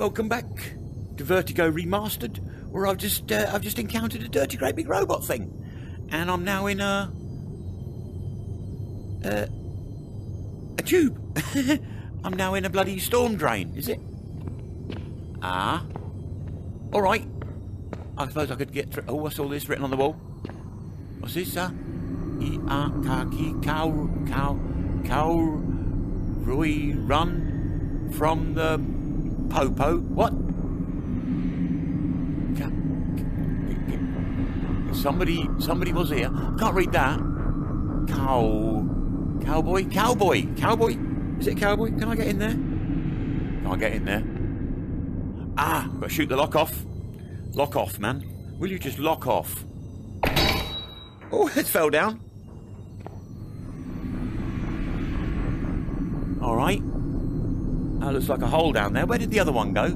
Welcome back to Vertigo Remastered, where I've just uh, I've just encountered a dirty great big robot thing, and I'm now in a uh, a tube. I'm now in a bloody storm drain. Is it? Ah. All right. I suppose I could get through. Oh, what's all this written on the wall? What's this, sir? E K cow cow cow Rui run from the popo. What? Somebody somebody was here. I Can't read that. Cow cowboy cowboy cowboy. Is it cowboy? Can I get in there? Can I get in there? Ah, got to shoot the lock off. Lock off, man. Will you just lock off? Oh, it fell down. All right. That looks like a hole down there. Where did the other one go?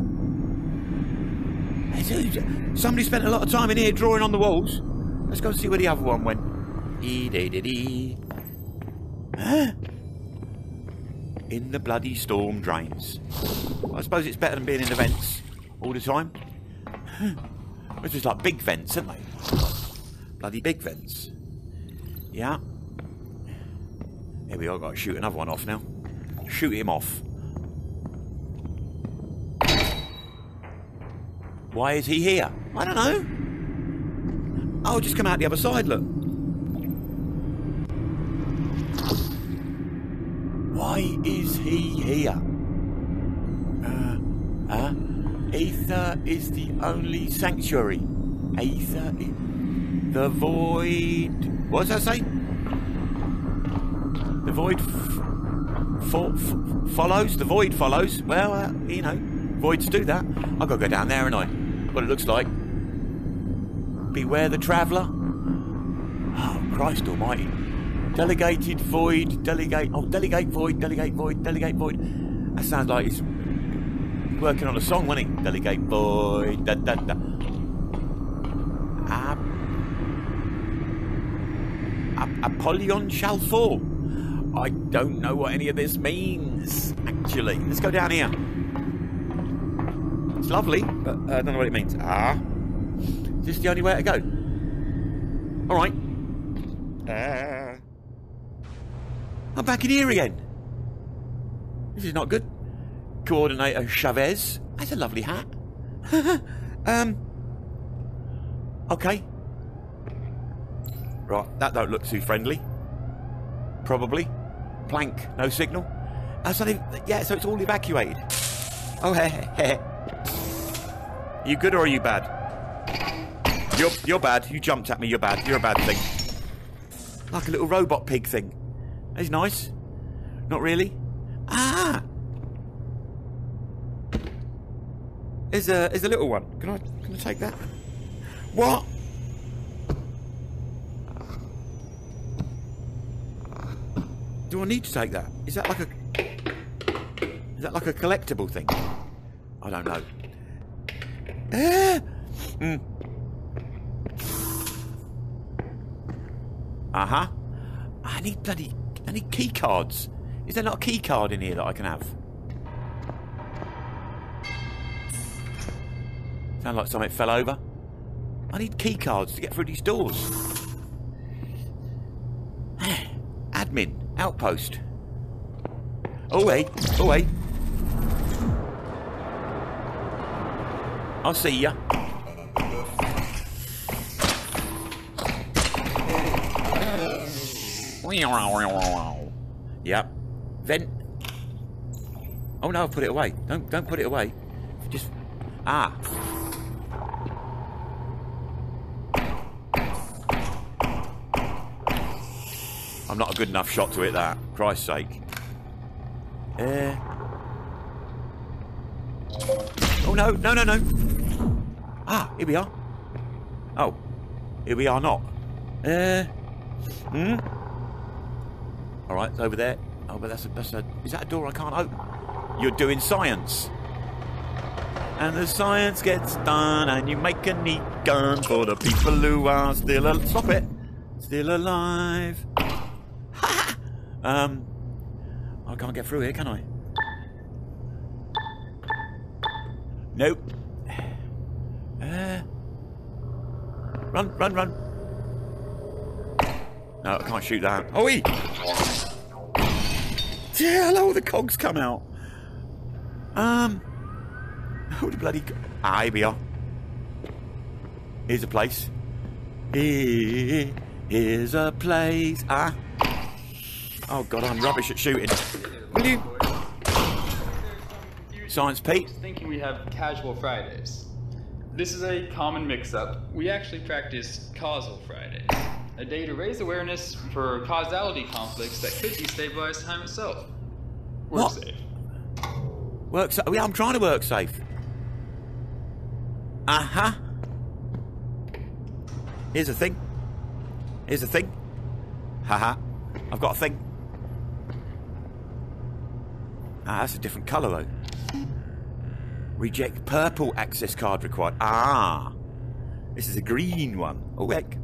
Somebody spent a lot of time in here drawing on the walls. Let's go and see where the other one went. Dee dee dee dee. Huh? In the bloody storm drains. I suppose it's better than being in the vents all the time. Which is like big vents, aren't they? Bloody big vents. Yeah. Here we are, got to shoot another one off now. Shoot him off. Why is he here? I don't know. Oh, just come out the other side, look. Why is he here? Uh, uh, Aether is the only sanctuary. Aether is the void. What does that say? The void f- fo- f- follows. The void follows. Well, uh, you know, voids do that. I've got to go down there, and I. What it looks like. Beware the traveller. Oh, Christ Almighty! Delegated void. Delegate. Oh, delegate void. Delegate void. Delegate void. That sounds like it's working on a song, wasn't he? Delegate void. Da, da, da. Ap- Apollyon shall fall. I don't know what any of this means, actually. Let's go down here. It's lovely, but uh, I don't know what it means. Ah. Is this the only way to go? All right. Uh, I'm back in here again. This is not good. Coordinator Chavez. That's a lovely hat. um. Okay. Right, that don't look too friendly. Probably. Planck, no signal. Oh, so yeah, so it's all evacuated. Oh, hey, hey, hey. You good or are you bad? You're, you're bad. You jumped at me. You're bad. You're a bad thing. Like a little robot pig thing. That's nice. Not really. Ah. Is a is a little one. Can I can I take that? What? Do I need to take that? Is that like a is that like a collectible thing? I don't know. Ah. Mm. Uh huh. I need bloody. I need key cards. Is there not a key card in here that I can have? Sound like something fell over. I need key cards to get through these doors. Admin, outpost. Oh wait, oh wait. I'll see ya. Yep. Vent. Oh no, I've put it away. Don't don't put it away. Just ah. I'm not a good enough shot to hit that. Christ's sake. Uh. Oh no, no, no, no. Ah, here we are. Oh, here we are not. Uh. Hmm. All right, it's over there. Oh, but that's a, that's a. Is that a door I can't open? You're doing science. And the science gets done, and you make a neat gun for the people who are still alive. Stop it. Still alive. um. I can't get through here, can I? Nope. Uh, run, run, run. No, I can't shoot that. Oh, he! Yeah, hello, the cogs come out. Um. Oh, the bloody. Ah, here we are. Here's a place. Here, Here is a place. Ah. Oh, God, I'm rubbish at shooting. Will you? Science Pete? Thinking we have casual Fridays. This is a common mix up. We actually practice causal Fridays, a day to raise awareness for causality conflicts that could destabilize time itself. Work What? safe. Work safe. I'm trying to work safe. Uh huh. Here's a thing. Here's a thing. Haha. I've got a thing. Ah, that's a different colour though. Reject purple access card required. Ah. This is a green one. Oh heck.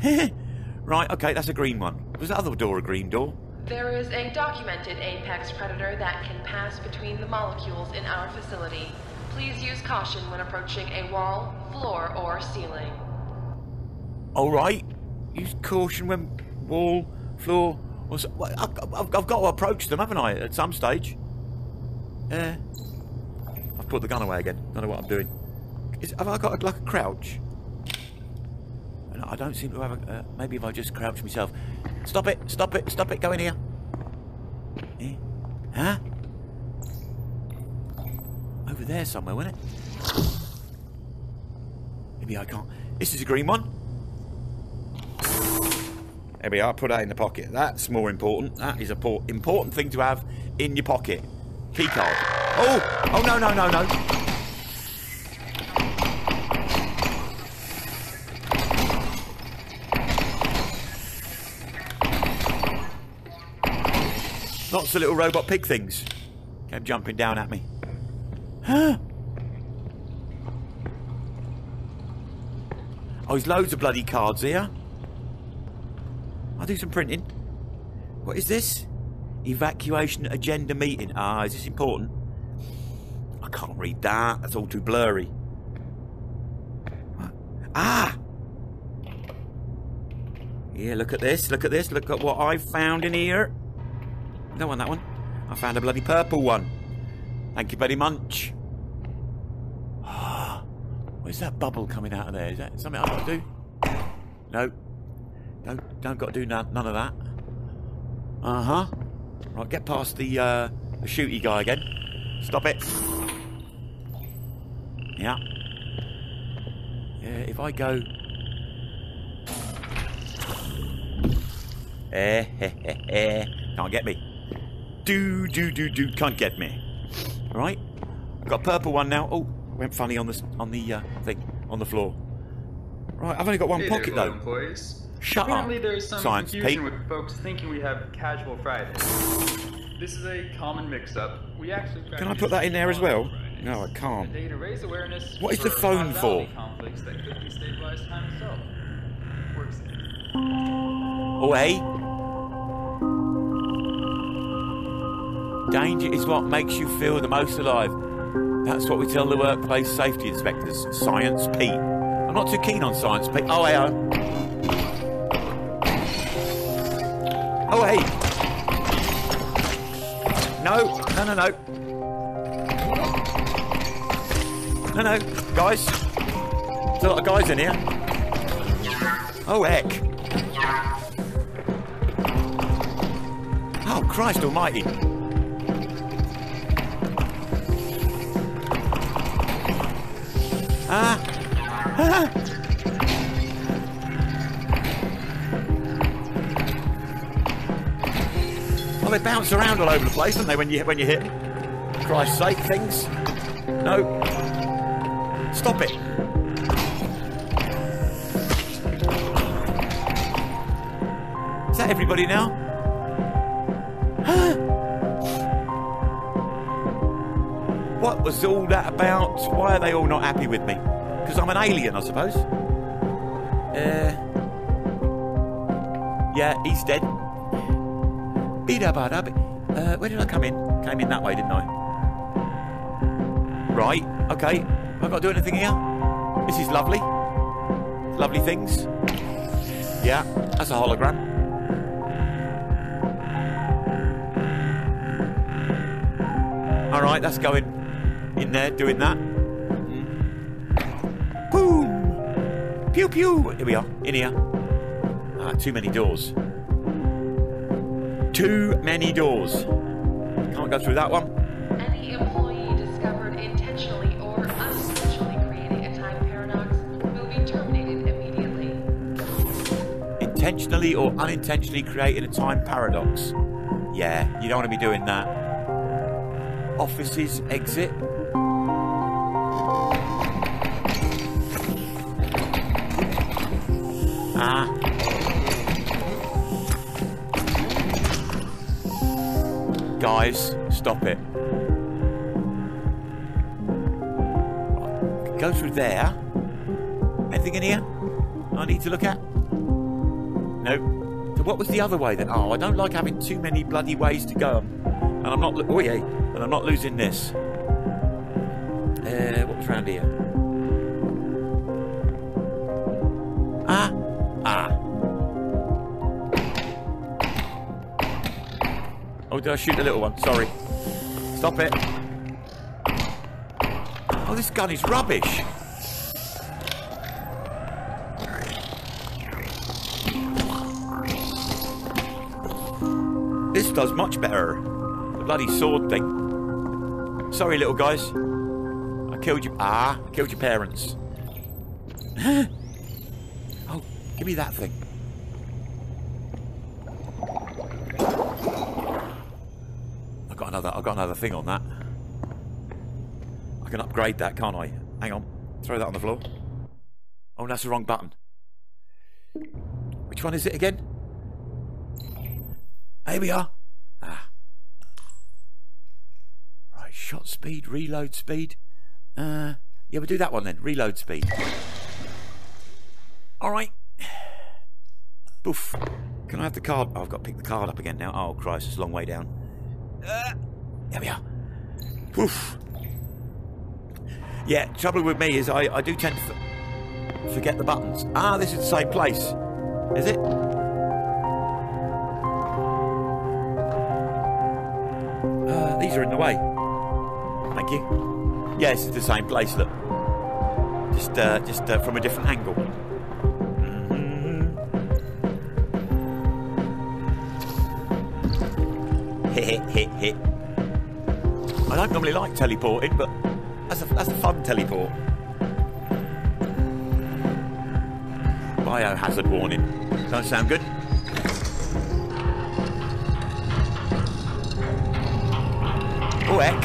right, okay, that's a green one. Was that other door a green door? There is a documented apex predator that can pass between the molecules in our facility. Please use caution when approaching a wall, floor, or ceiling. All right. Use caution when wall, floor. Or so, well, I've, I've, I've got to approach them, haven't I? At some stage. Uh, I've put the gun away again. Don't know what I'm doing. Is, have I got a, like a crouch? No, I don't seem to have a. Uh, maybe if I just crouch myself. Stop it! Stop it! Stop it! Go in here. Eh? Huh? Over there somewhere, wasn't it? Maybe I can't. This is a green one. There we are. Put that in the pocket. That's more important. That is a important thing to have in your pocket. Key. Oh! Oh no no no no! Lots of little robot pig things kept jumping down at me. Huh? Oh, there's loads of bloody cards here. I'll do some printing. What is this? Evacuation agenda meeting. Ah, is this important? I can't read that. That's all too blurry. Ah! Yeah, look at this. Look at this. Look at what I found in here. Don't want that one. I found a bloody purple one. Thank you very much. Where's that bubble coming out of there? Is that something I've got to do? No. Don't don't got to do none, none of that. Uh huh. Right, get past the uh, the shooty guy again. Stop it. Yeah. Yeah. If I go. Eh, eh, eh, eh. Can't get me. Do do do do. Can't get me. Right. I've got a purple one now. Oh, went funny on the on the uh, thing on the floor. Right. I've only got one Hey pocket there, though. employees. Shut Apparently up. there's some Science confusion Pete. with folks thinking we have casual Fridays. This is a common mix-up. We actually Can I put that in there as well? Fridays, No, I can't. day to raise awareness What is the phone for? conflicts that could destabilize time itself. Work safe. Oh, hey. Danger is what makes you feel the most alive. That's what we tell the workplace safety inspectors. Science Pete. I'm not too keen on Science Pete. Oh, hey. Oh, oh hey. No, no, no, no. No, no. Guys. There's a lot of guys in here. Oh, heck. Oh, Christ almighty. Ah. Ah. Well, they bounce around all over the place, don't they, when you, when you hit them? Christ's sake, things. No. Stop it. Is that everybody now? What was all that about? Why are they all not happy with me? Because I'm an alien, I suppose. Uh. Yeah, he's dead. Bida bada. Uh, where did I come in? Came in that way, didn't I? Right, okay. Have I got to do anything here? This is lovely. Lovely things. Yeah, that's a hologram. Alright, that's going in there, doing that. Boom! Pew pew! Here we are, in here. Ah, too many doors. Too many doors. Can't go through that one. Any employee discovered intentionally or unintentionally creating a time paradox will be terminated immediately. Intentionally or unintentionally creating a time paradox. Yeah, you don't want to be doing that. Offices exit. Ah. Guys, stop it. Go through there. Anything in here I need to look at? Nope. So what was the other way then? Oh, I don't like having too many bloody ways to go. And I'm not. Oh yeah. And I'm not losing this. Uh, what's round here? Oh, did I shoot the little one? Sorry. Stop it. Oh, this gun is rubbish. This does much better. The bloody sword thing. Sorry, little guys. I killed you. Ah, I killed your parents. oh, give me that thing. I got another. I've got another thing on that. I can upgrade that, can't I? Hang on. Throw that on the floor. Oh, that's the wrong button. Which one is it again? Here we are. Ah. Right, shot speed, reload speed. Uh, yeah, we'll do that one then. Reload speed. All right. Boof. Can I have the card? Oh, I've got to pick the card up again now. Oh, Christ, it's a long way down. Uh, there we are. Poof. Yeah, trouble with me is I, I do tend to forget the buttons. Ah, this is the same place. Is it? Uh, these are in the way. Thank you. Yes, it's the same place. Look, just uh, just uh, from a different angle. I don't normally like teleporting, but that's a that's a fun teleport. Biohazard warning. Don't sound good. Oh heck.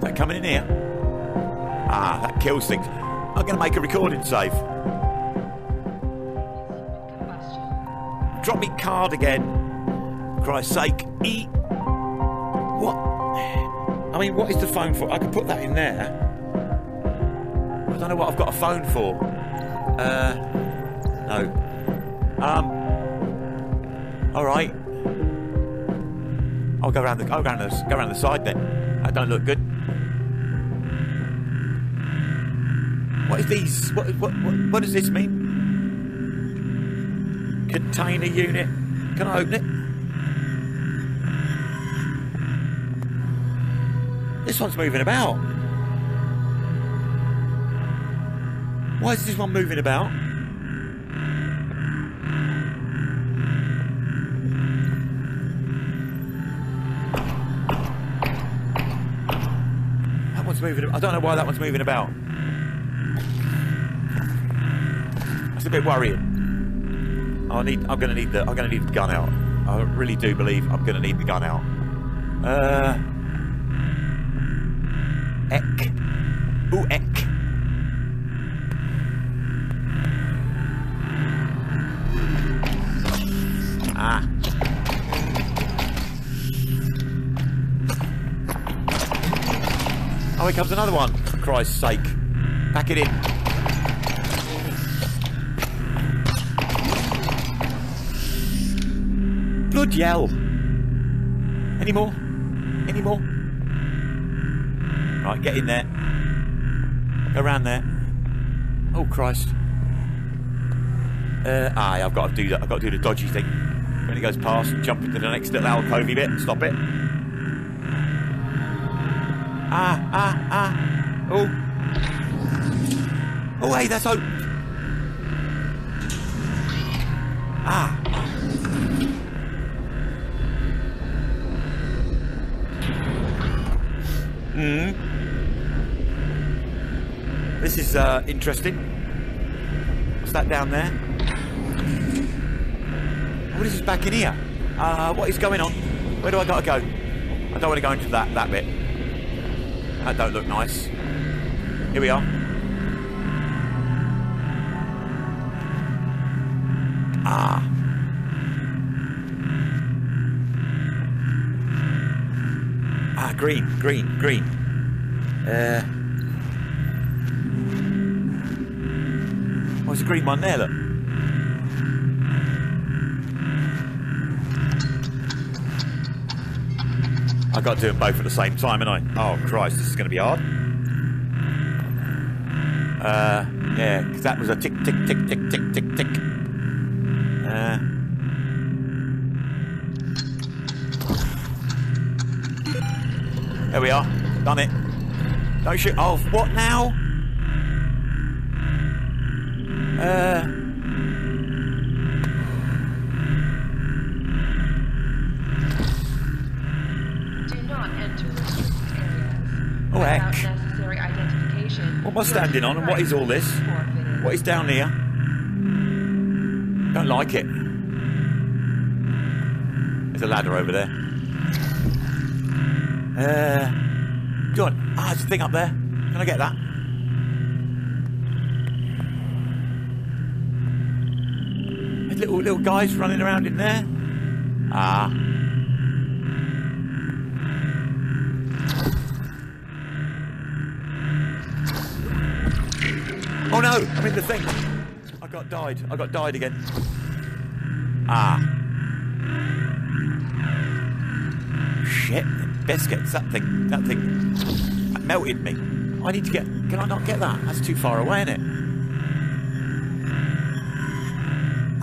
They're coming in here. Ah, that kills things. I'm going to make a recording save. Drop me card again. Christ's sake. E. What? I mean, what is the phone for? I could put that in there. I don't know what I've got a phone for. Uh. No. Um. All right. I'll go around the. I'll go around the. Go around the side then. That don't look good. What is these? What? What? What, what does this mean? Container unit. Can I open it? This one's moving about. Why is this one moving about? That one's moving. I don't know why that one's moving about. That's a bit worrying. I need. I'm gonna need the. I'm gonna need the gun out. I really do believe I'm gonna need the gun out. Uh. Eck. Ooh, eck. Ah. Oh, here comes another one. For Christ's sake. Pack it in. Hell. Any more? Any more? Right, get in there. Go around there. Oh Christ. Uh, aye, I've got to do that. I've got to do the dodgy thing. When it goes past, jump into the next little alcovey bit. Stop it. Ah, ah, ah. Oh. Oh, hey, that's open. Ah. Hmm. This is uh, interesting. What's that down there? What is this back in here? Uh, what is going on? Where do I got to go? I don't want to go into that that bit. That don't look nice. Here we are. Green, green, green. Uh. Oh, there's a green one there, look. I got to do them both at the same time, and I. Oh Christ, this is going to be hard. Uh, yeah, because that was a tick, tick, tick, tick, tick, tick, There we are. Done it. Don't shoot. Oh, what now? Uh. Do not enter restricted areas. Oh, Without heck. necessary identification. What am I standing on and what is all this? What is down here? Don't like it. There's a ladder over there. Uh, go on. Ah, there's a thing up there. Can I get that? There's little little guys running around in there. Ah. Oh no! I'm in the thing. I got died. I got died again. Ah. Get that thing. That thing. Melted me. I need to get. Can I not get that? That's too far away, isn't it?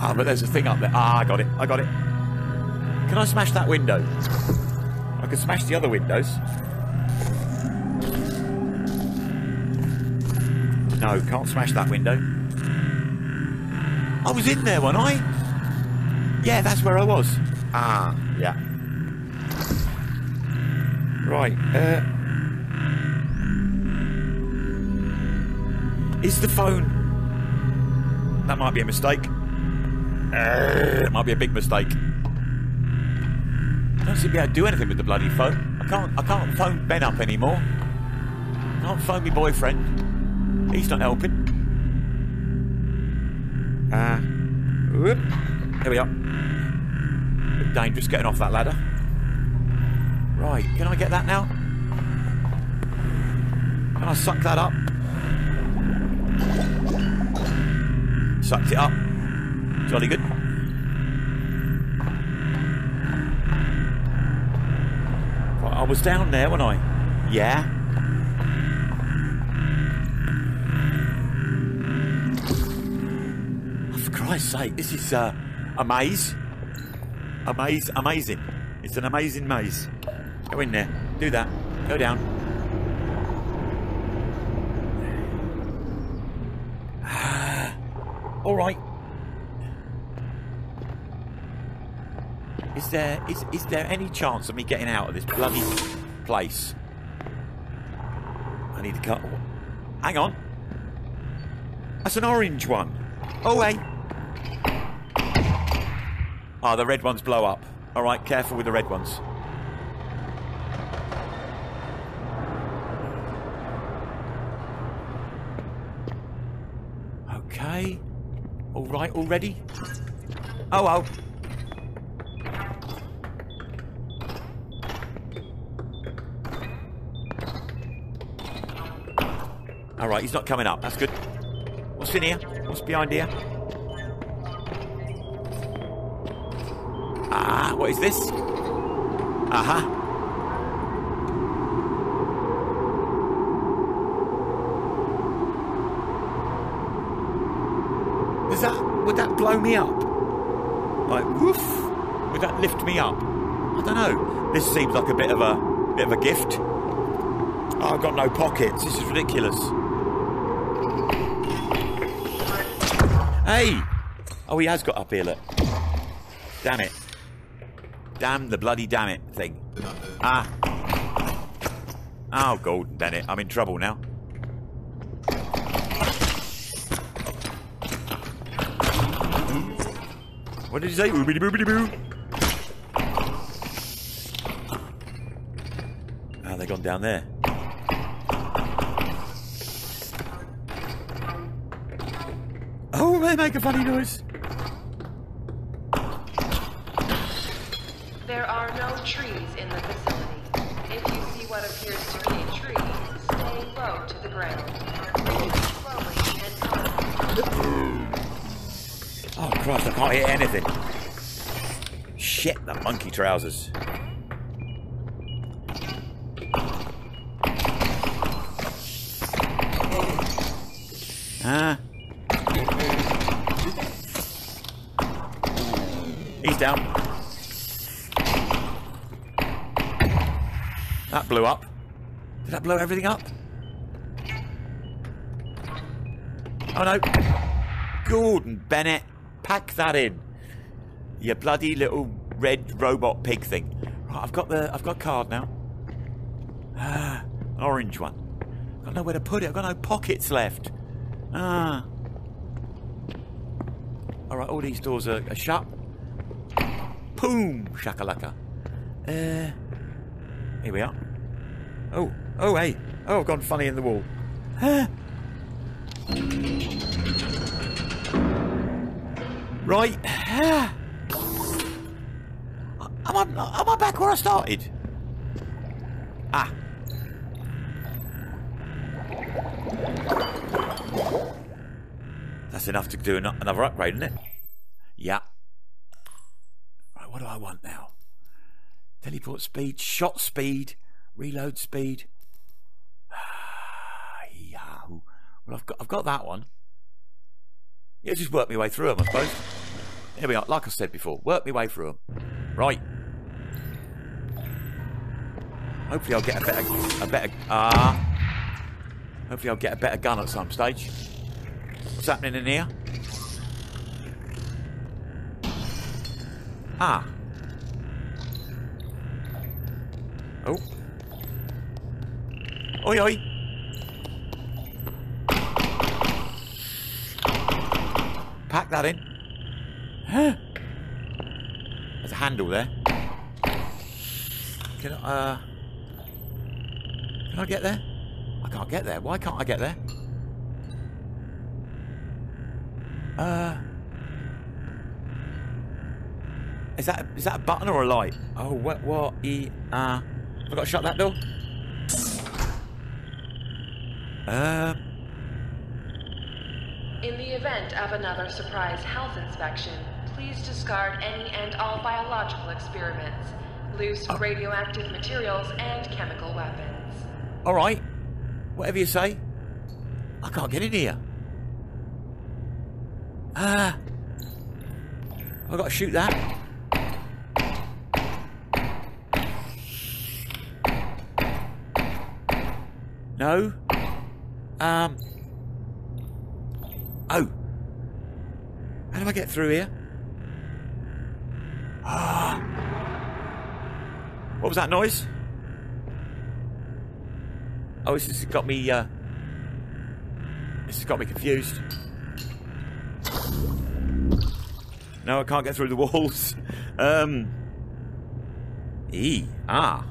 Ah, but there's a thing up there. Ah, I got it. I got it. Can I smash that window? I can smash the other windows. No, can't smash that window. I was in there, wasn't I? Yeah, that's where I was. Ah, Right, uh... Is the phone... That might be a mistake. Uh, it might be a big mistake. I don't seem to be able to do anything with the bloody phone. I can't, I can't phone Ben up anymore. I can't phone my boyfriend. He's not helping. Ah. whoop. There we are. Bit dangerous getting off that ladder. Right, can I get that now? Can I suck that up? Sucked it up. Jolly good. Right, I was down there, wasn't I? Yeah. For Christ's sake, this is uh, a maze. A maze, amazing. It's an amazing maze. Go in there. Do that. Go down. All right. Is there is is there any chance of me getting out of this bloody place? I need to cut. Hang on. That's an orange one. Oh. Ah, the red ones blow up. All right, careful with the red ones. Okay. All right already. Oh oh. All right, he's not coming up. That's good. What's in here? What's behind here? Ah, what is this? Uh huh. Does that would that blow me up? Like woof? Would that lift me up? I don't know. This seems like a bit of a bit of a gift. Oh, I've got no pockets. This is ridiculous. Hey! Oh, he has got up here, look. Damn it. Damn the bloody damn it thing. Ah. Oh, Gordon Bennett, I'm in trouble now. What did he say? Oobity boobity boo. Ah, they gone down there. Oh, they make a funny noise. There are no trees in the facility. If you see what appears to be a tree, stay low to the ground. Breathe slowly and calmly. Christ, I can't hear anything. Shit, the monkey trousers. Ah. He's down. That blew up. Did that blow everything up? Oh no. Gordon Bennett, pack that in. You bloody little red robot pig thing. Right, I've got the I've got card now. Ah, an orange one. I've got nowhere to put it. I've got no pockets left. Ah. All right, all these doors are, are shut. Boom, shakalaka. Uh, here we are. Oh, oh, hey. Oh, I've gone funny in the wall. Ah. Right. Am I, am I back where I started? Ah. That's enough to do another upgrade, isn't it? Yeah. Right, what do I want now? Teleport speed, shot speed, reload speed. Ah, Yahoo. Well, I've got, I've got that one. Yeah, just work my way through them, I suppose. Here we are, like I said before, work my way through them. Right. Hopefully I'll get a better, a better, ah. hopefully I'll get a better gun at some stage. What's happening in here? Ah. Oh. Oi, oi. Pack that in. There's a handle there. Can I, uh... Can I get there? I can't get there. Why can't I get there? Uh... Is that is that a button or a light? Oh, what? What? E? Uh, I got to shut that door? Uh, In the event of another surprise health inspection, please discard any and all biological experiments, loose radioactive materials, and chemical weapons. all right. Whatever you say. I can't get in here. Ah. I got to shoot that. No. Um. Oh. How do I get through here? What was that noise? Oh, this has got me. Uh, this has got me confused. No, I can't get through the walls. Um. E. Ah.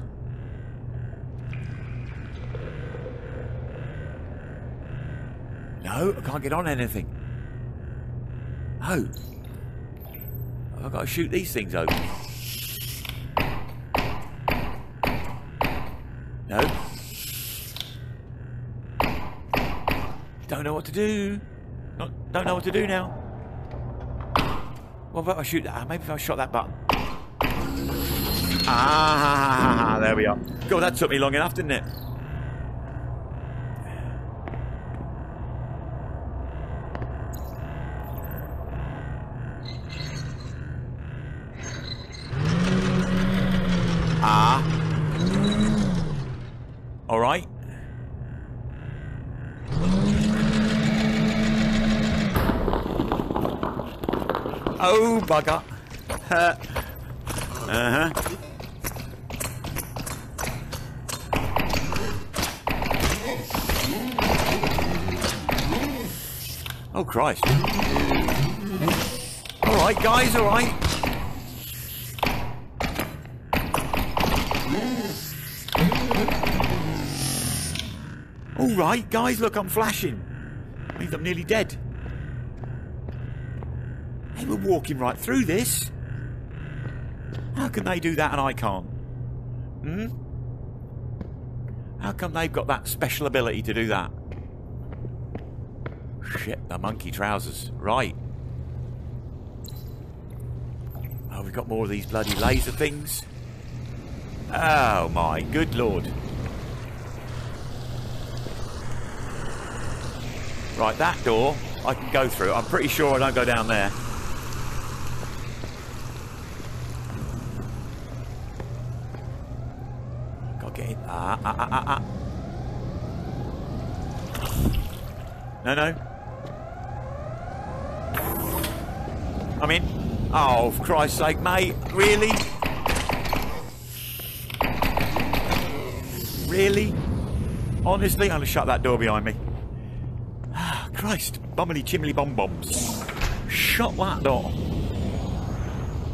No, I can't get on anything. Oh. I've got to shoot these things open. No. Don't know what to do. Not, don't know what to do now. What about I shoot that? Maybe if I shot that button. Ah, there we are. God, that took me long enough, didn't it? Bugger. Uh huh. Oh, Christ. All right, guys, all right. All right, guys, look, I'm flashing. Means I'm nearly dead. Walking right through this. How can they do that and I can't? Hmm? How come they've got that special ability to do that? Shit, the monkey trousers. Right. Oh, we've got more of these bloody laser things. Oh my good lord. Right, that door I can go through. I'm pretty sure I don't go down there. Gotta get in. Ah, ah, ah, ah. No, no. I'm in. Oh, for Christ's sake, mate. Really? Really? Honestly, I'm going to shut that door behind me. Ah, Christ. Bummily chimney bomb bombs. Shut that door.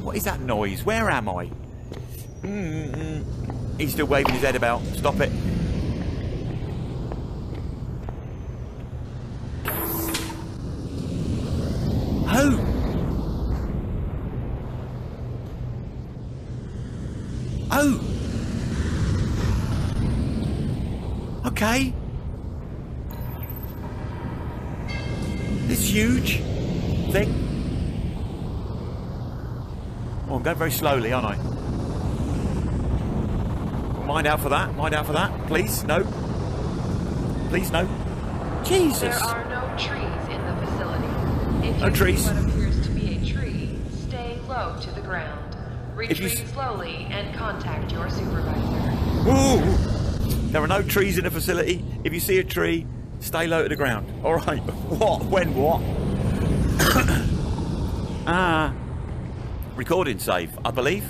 What is that noise? Where am I? Mm -mm. He's still waving his head about. Stop it. Who? Oh! Okay. This huge thing. Oh, I'm going very slowly, aren't I? Mind out for that. Mind out for that. Please, no. Please, no. Jesus. There are no trees in the facility. If No you trees. see what appears to be a tree, stay low to the ground. Retreat slowly and contact your supervisor. Ooh. There are no trees in the facility. If you see a tree, stay low to the ground. All right. What? When? What? ah. Recording save, I believe.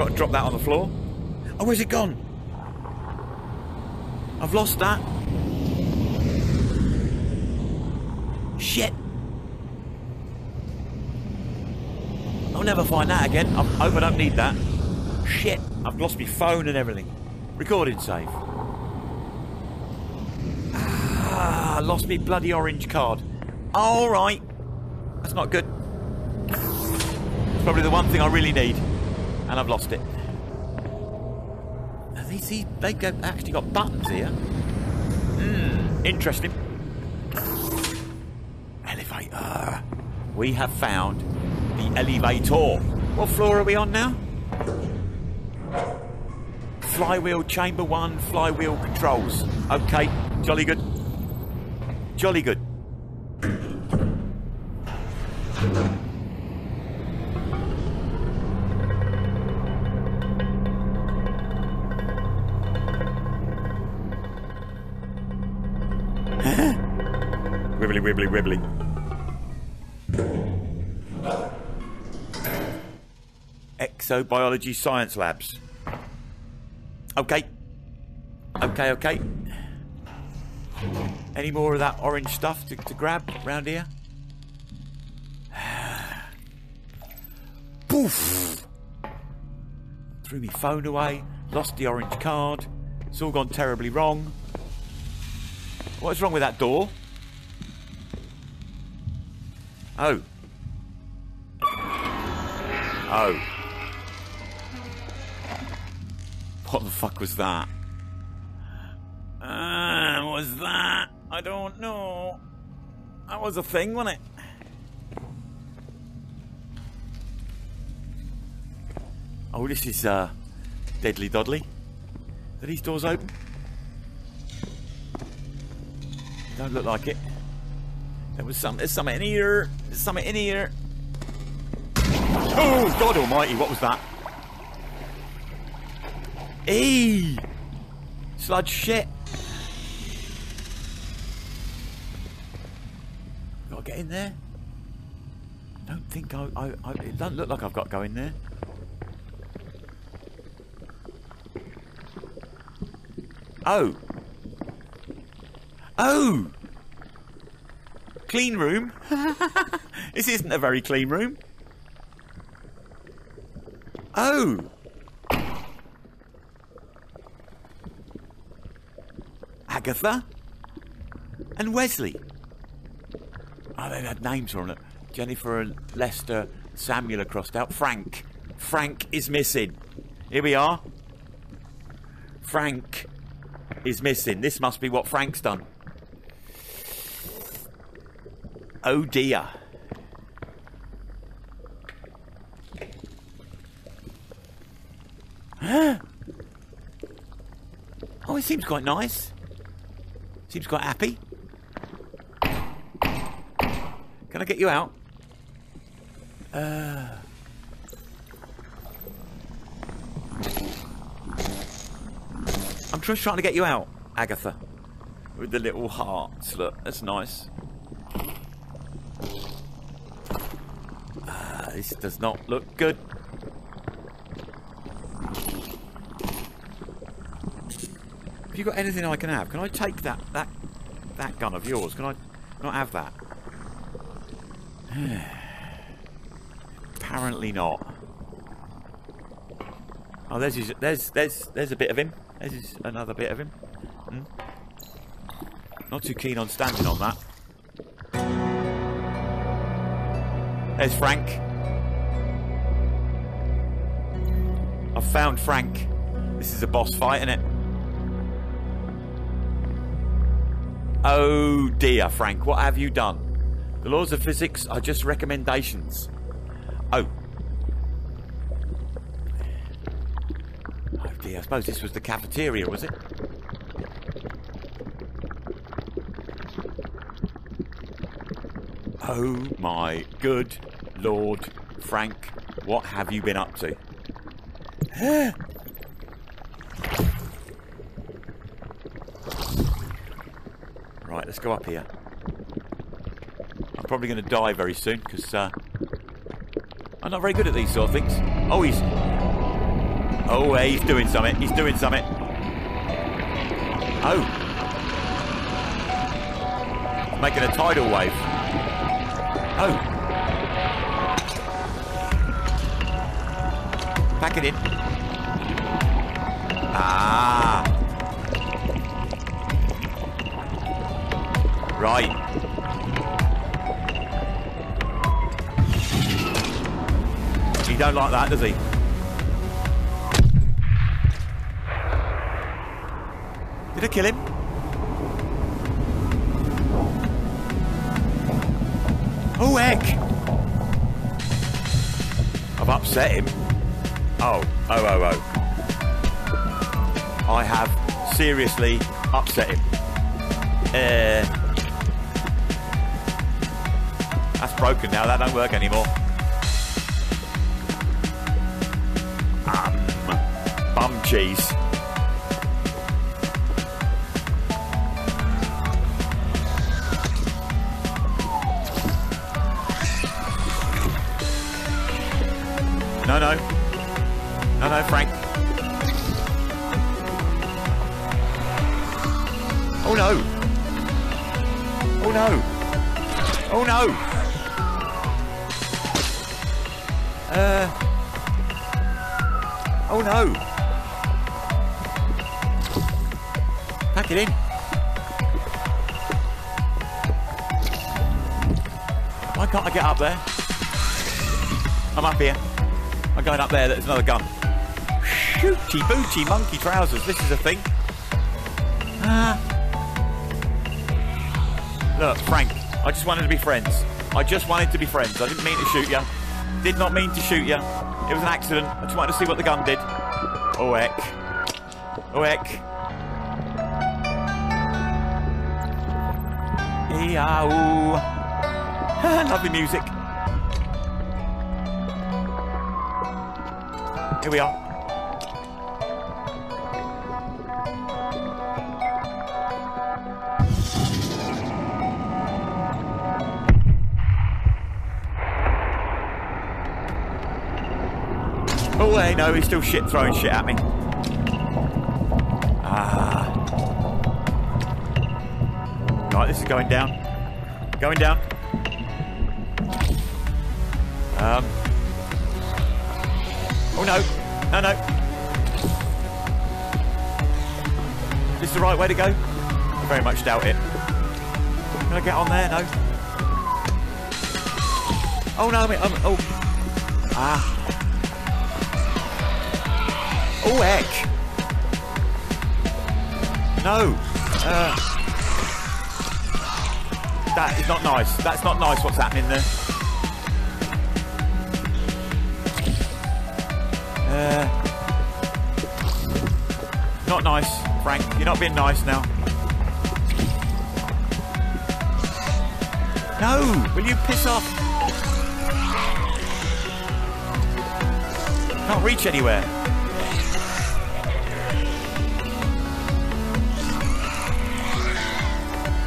Got to drop that on the floor. Oh, where's it gone? I've lost that. Shit. I'll never find that again. I hope I don't need that. Shit, I've lost my phone and everything. Recording save. Ah, I lost me bloody orange card. All right, that's not good. It's probably the one thing I really need, and I've lost it. These they go, actually got buttons here. Hmm, interesting. Elevator. We have found the elevator. What floor are we on now? Flywheel chamber one, flywheel controls. Okay, jolly good. Jolly good. Wibbly wibbly. Exobiology Science Labs. Okay. Okay, okay. Any more of that orange stuff to, to grab round here? Poof! Threw my phone away, lost the orange card. It's all gone terribly wrong. What's wrong with that door? Oh. Oh. What the fuck was that? Ah, what was that? I don't know. That was a thing, wasn't it? Oh, this is uh, deadly dodly. Are these doors open? Don't look like it. There was some. There's something in here. There's something in here. Oh, God Almighty! What was that? Eee! Sludge shit. Gotta get in there. Don't think I, I, I. It doesn't look like I've got to go in there. Oh. Oh! Clean room? this isn't a very clean room. Oh! Agatha? And Wesley? Oh, they had names on it. Jennifer and Lester, Samuel are crossed out. Frank. Frank is missing. Here we are. Frank is missing. This must be what Frank's done. Oh dear. oh, it seems quite nice. Seems quite happy. Can I get you out? Uh. I'm just trying to get you out, Agatha. With the little hearts. Look, that's nice. This does not look good. Have you got anything I can have? Can I take that that that gun of yours? Can I not have that? Apparently not. Oh, there's his, there's there's there's a bit of him. There's another bit of him. Hmm? Not too keen on standing on that. There's Frank. I've found Frank. This is a boss fight, isn't it? Oh dear, Frank, what have you done? The laws of physics are just recommendations. Oh. Oh dear, I suppose this was the cafeteria, was it? Oh my good lord, Frank, what have you been up to? right, let's go up here. I'm probably going to die very soon because uh, I'm not very good at these sort of things. Oh, he's. Oh, hey, he's doing something. He's doing something. Oh. Making a tidal wave. Oh. In. Ah. Right. He don't like that, does he? Did I kill him? Oh, heck! I've upset him. Oh, oh, oh, oh. I have seriously upset him. Uh, that's broken now, that don't work anymore. Um, bum cheese. No, no. No, Oh no. Uh. Oh no. Pack it in. Why can't I get up there? I'm up here. I'm going up there. There's another gun. Shooty booty monkey trousers. This is a thing. Ah. Look, Frank. I just wanted to be friends. I just wanted to be friends. I didn't mean to shoot you. Did not mean to shoot you. It was an accident. I just wanted to see what the gun did. Oh heck. Oh heck. Lovely music. Here we are. No, he's still shit throwing shit at me. Ah. Right, this is going down. Going down. Um. Oh no. No, no. Is this the right way to go? I very much doubt it. Can I get on there? No. Oh no, I mean, um, oh. Ah. Oh heck! No! Uh, that is not nice. That's not nice what's happening there. Uh, not nice, Frank. You're not being nice now. No! Will you piss off? Can't reach anywhere.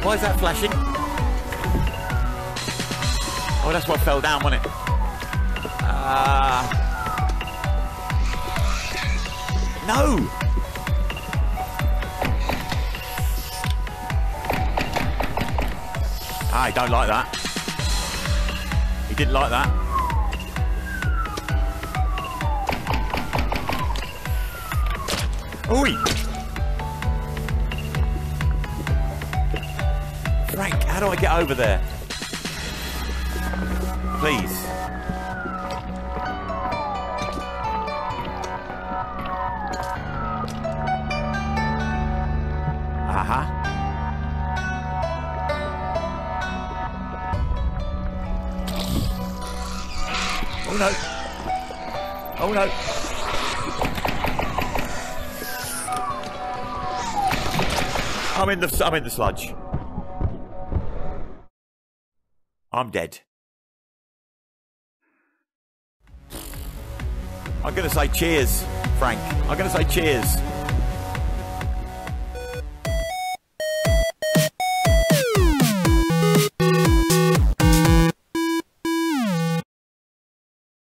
Why is that flashing? Oh, that's what fell down, wasn't it? Ah. no! I don't like that. He didn't like that. Oi! How do I get over there? Please. Uh-huh. Oh no. Oh no. I'm in the I'm in the sludge. I'm dead. I'm going to say cheers, Frank. I'm going to say cheers.